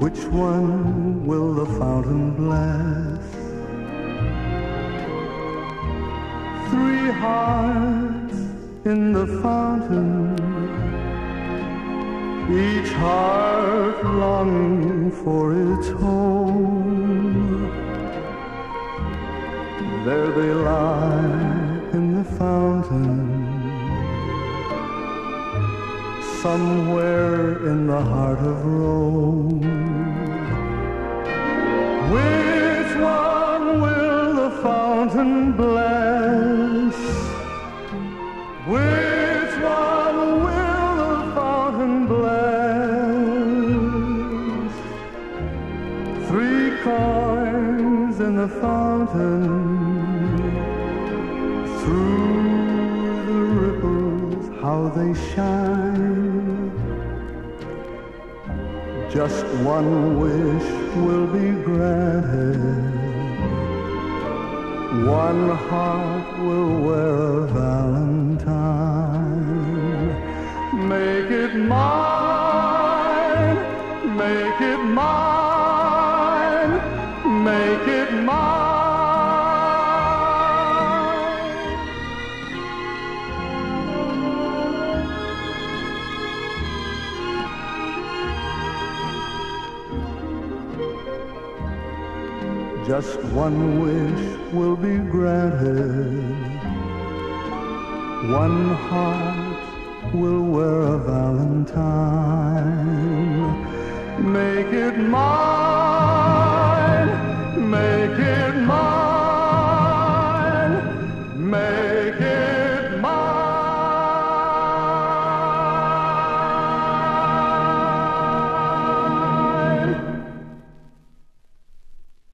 which one will the fountain bless? Three hearts in the fountain each heart longing for its home. There they lie in the fountain, somewhere in the heart of Rome. Which one will the fountain bless? Which one will the fountain bless? Three coins in the fountain. Through how they shine. Just one wish will be granted. One heart will wear a valentine. Make it mine, make it mine, Just one wish will be granted. One heart will wear a valentine. Make it mine.